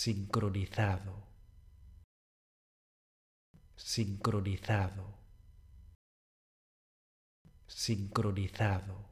sincronizado, sincronizado, sincronizado.